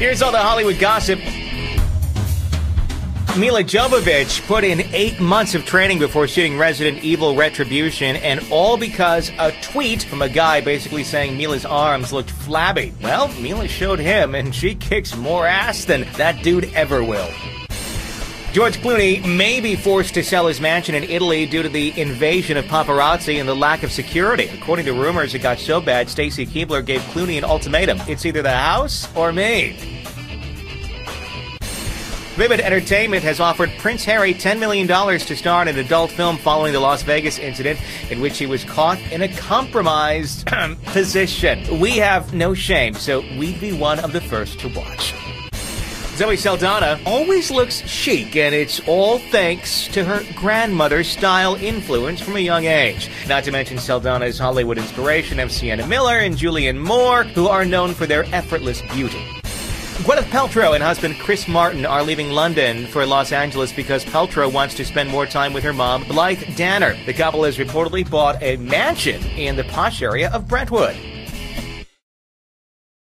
Here's all the Hollywood gossip. Milla Jovovich put in eight months of training before shooting Resident Evil Retribution, and all because a tweet from a guy basically saying Milla's arms looked flabby. Well, Milla showed him, and she kicks more ass than that dude ever will. George Clooney may be forced to sell his mansion in Italy due to the invasion of paparazzi and the lack of security. According to rumors, it got so bad, Stacy Keibler gave Clooney an ultimatum. It's either the house or me. Vivid Entertainment has offered Prince Harry $10 million to star in an adult film following the Las Vegas incident in which he was caught in a compromised position. We have no shame, so we'd be one of the first to watch. Zoe Saldana always looks chic, and it's all thanks to her grandmother's style influence from a young age. Not to mention Saldana's Hollywood inspiration of Sienna Miller and Julianne Moore, who are known for their effortless beauty. Gwyneth Paltrow and husband Chris Martin are leaving London for Los Angeles because Paltrow wants to spend more time with her mom, Blythe Danner. The couple has reportedly bought a mansion in the posh area of Brentwood.